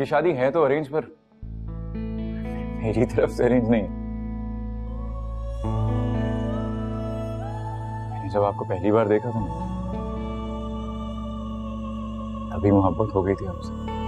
ये शादी है तो अरेंज पर। मेरी तरफ़ से अरेंज नहीं। मैंने जब आपको पहली बार देखा था ना, तभी मोहब्बत हो गई थी आपसे।